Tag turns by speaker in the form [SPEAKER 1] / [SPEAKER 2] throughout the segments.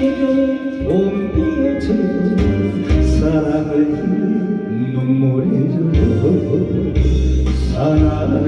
[SPEAKER 1] 지면 봄비에 젖어 사랑을 눈물에 젖어 사랑을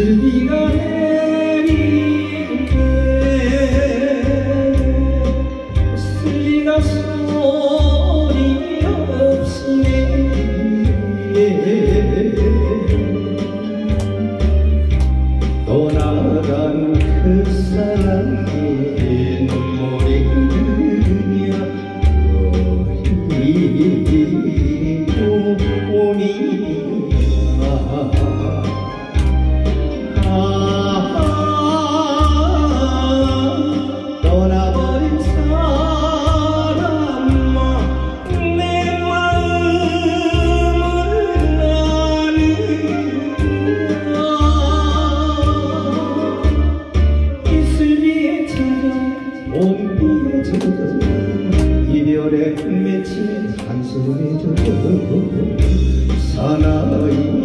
[SPEAKER 1] 비가 내리는데 쓸리가 소리 없이네 떠나간 그 사람에게 사나이.